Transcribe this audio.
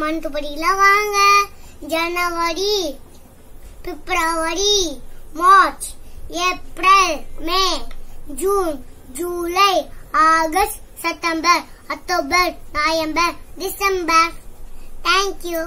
Month படிக்கலாம் வாங்க. January February March April May June July August September October November December. Thank you